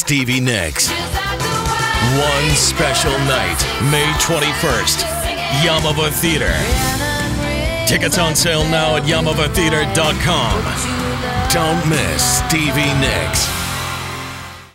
Stevie Nicks. One special night, May 21st, Yamava Theater. Tickets on sale now at yamavatheater.com. Don't miss Stevie Nicks.